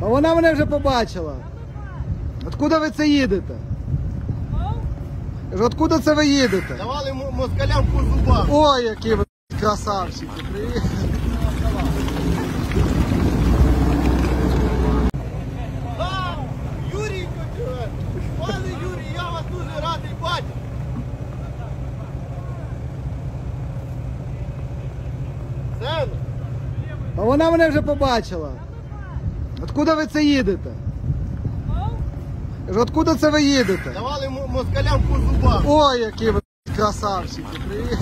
вона мене вже побачила. Откуда ви це їдете? Откуда це ви їдете? Давали москалям по зубам. Ой, які ви красавчики. Привіт. Юрій, пане Юрій, я вас дуже радий бачити. Сено, А вона мене вже побачила. Откуда ви це їдете? Кажу, Откуда це ви їдете? давали москалям по зубах. Ой, які ви красавчики. Привіт.